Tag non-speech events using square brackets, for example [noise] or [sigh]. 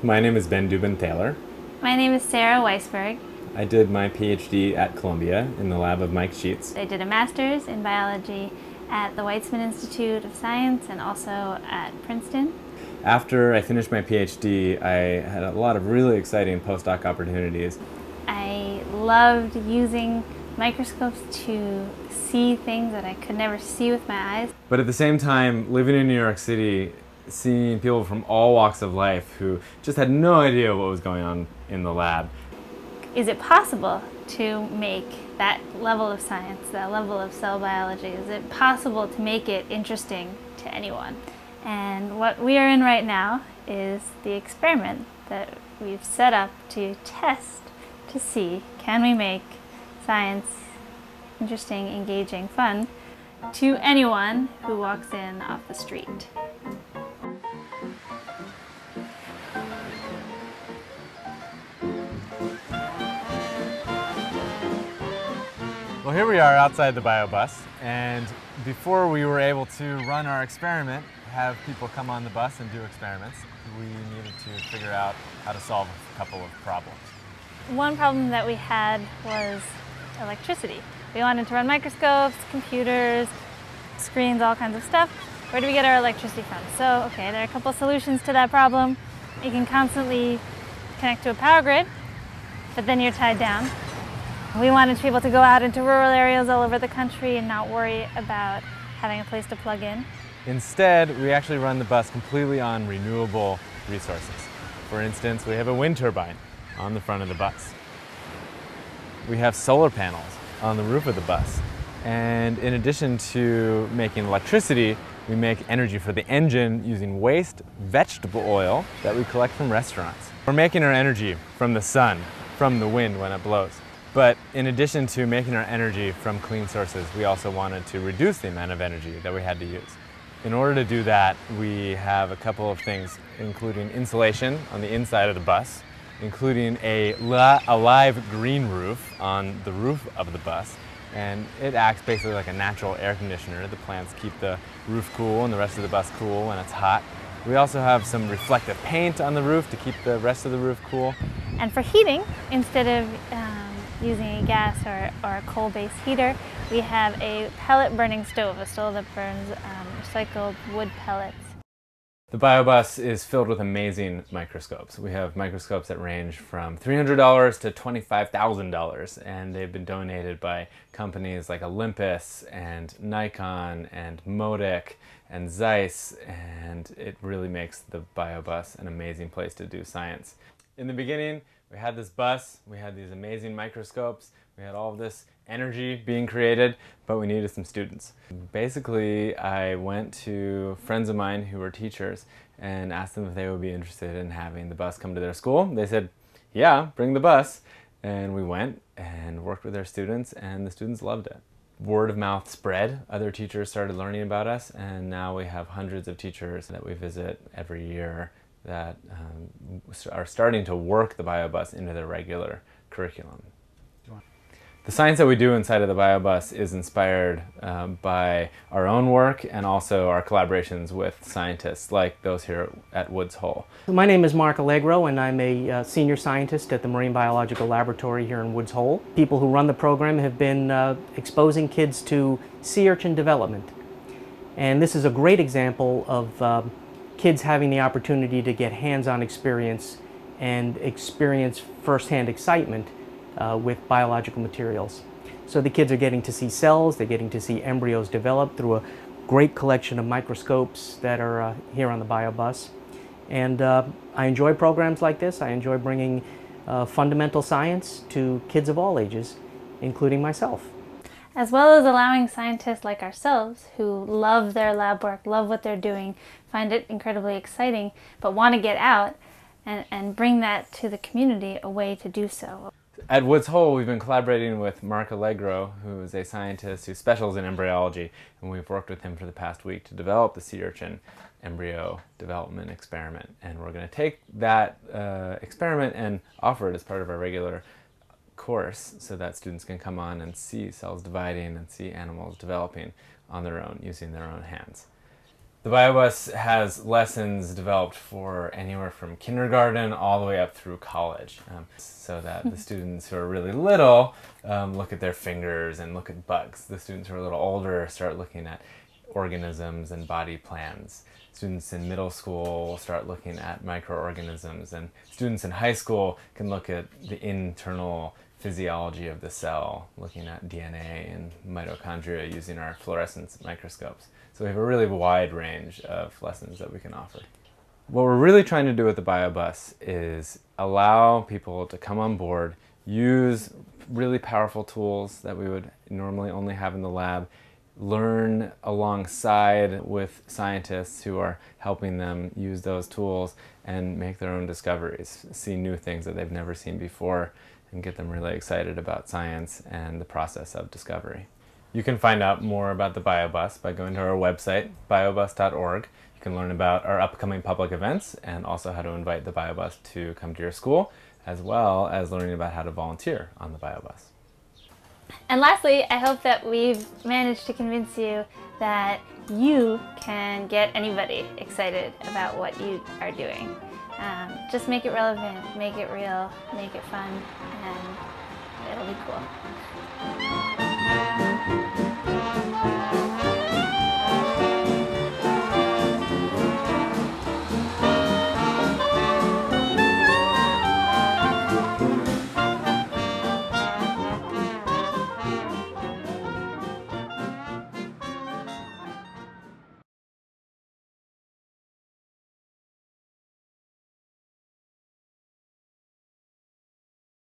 My name is Ben Dubin-Thaler. My name is Sarah Weisberg. I did my PhD at Columbia in the lab of Mike Sheetz. I did a master's in biology at the Weizmann Institute of Science and also at Princeton. After I finished my PhD, I had a lot of really exciting postdoc opportunities. I loved using microscopes to see things that I could never see with my eyes. But at the same time, living in New York City, seeing people from all walks of life who just had no idea what was going on in the lab. Is it possible to make that level of science, that level of cell biology, is it possible to make it interesting to anyone? And what we are in right now is the experiment that we've set up to test to see can we make science interesting, engaging, fun to anyone who walks in off the street. Well, here we are outside the BioBus, and before we were able to run our experiment, have people come on the bus and do experiments, we needed to figure out how to solve a couple of problems. One problem that we had was electricity. We wanted to run microscopes, computers, screens, all kinds of stuff. Where do we get our electricity from? So, okay, there are a couple solutions to that problem. You can constantly connect to a power grid, but then you're tied down. We wanted able to go out into rural areas all over the country and not worry about having a place to plug in. Instead, we actually run the bus completely on renewable resources. For instance, we have a wind turbine on the front of the bus. We have solar panels on the roof of the bus. And in addition to making electricity, we make energy for the engine using waste vegetable oil that we collect from restaurants. We're making our energy from the sun, from the wind when it blows. But in addition to making our energy from clean sources, we also wanted to reduce the amount of energy that we had to use. In order to do that, we have a couple of things, including insulation on the inside of the bus, including a, live green roof on the roof of the bus. And it acts basically like a natural air conditioner. The plants keep the roof cool and the rest of the bus cool when it's hot. We also have some reflective paint on the roof to keep the rest of the roof cool. And for heating, instead of um, using a gas or, or a coal-based heater, we have a pellet burning stove, a stove that burns um, recycled wood pellets. The BioBus is filled with amazing microscopes. We have microscopes that range from $300 to $25,000 and they've been donated by companies like Olympus and Nikon and Motic and Zeiss and it really makes the BioBus an amazing place to do science. In the beginning, we had this bus, we had these amazing microscopes, we had all this energy being created, but we needed some students. Basically, I went to friends of mine who were teachers and asked them if they would be interested in having the bus come to their school. They said, yeah, bring the bus. And we went and worked with their students and the students loved it. Word of mouth spread. Other teachers started learning about us and now we have hundreds of teachers that we visit every year that um, are starting to work the BioBus into their regular curriculum. The science that we do inside of the BioBus is inspired um, by our own work and also our collaborations with scientists like those here at Woods Hole. My name is Mark Alliegro and I'm a uh, senior scientist at the Marine Biological Laboratory here in Woods Hole. People who run the program have been uh, exposing kids to sea urchin development. And this is a great example of uh, kids having the opportunity to get hands-on experience and experience firsthand excitement uh, with biological materials. So the kids are getting to see cells, they're getting to see embryos develop through a great collection of microscopes that are uh, here on the BioBus. And uh, I enjoy programs like this. I enjoy bringing uh, fundamental science to kids of all ages, including myself. As well as allowing scientists like ourselves who love their lab work, love what they're doing, find it incredibly exciting, but want to get out and, and bring that to the community a way to do so. At Woods Hole, we've been collaborating with Mark Alliegro, who is a scientist who specializes in embryology, and we've worked with him for the past week to develop the sea urchin embryo development experiment. And we're going to take that uh, experiment and offer it as part of our regular course so that students can come on and see cells dividing and see animals developing on their own using their own hands. The BioBus has lessons developed for anywhere from kindergarten all the way up through college, um, so that the [laughs] students who are really little um, look at their fingers and look at bugs. The students who are a little older start looking at organisms and body plans. Students in middle school start looking at microorganisms, and students in high school can look at the internal physiology of the cell, looking at DNA and mitochondria using our fluorescence microscopes. So we have a really wide range of lessons that we can offer. What we're really trying to do with the BioBus is allow people to come on board, use really powerful tools that we would normally only have in the lab, learn alongside with scientists who are helping them use those tools and make their own discoveries, see new things that they've never seen before, and get them really excited about science and the process of discovery. You can find out more about the BioBus by going to our website, biobus.org. You can learn about our upcoming public events and also how to invite the BioBus to come to your school, as well as learning about how to volunteer on the BioBus. And lastly, I hope that we've managed to convince you that you can get anybody excited about what you are doing. Um, just make it relevant, make it real, make it fun, and it'll be cool.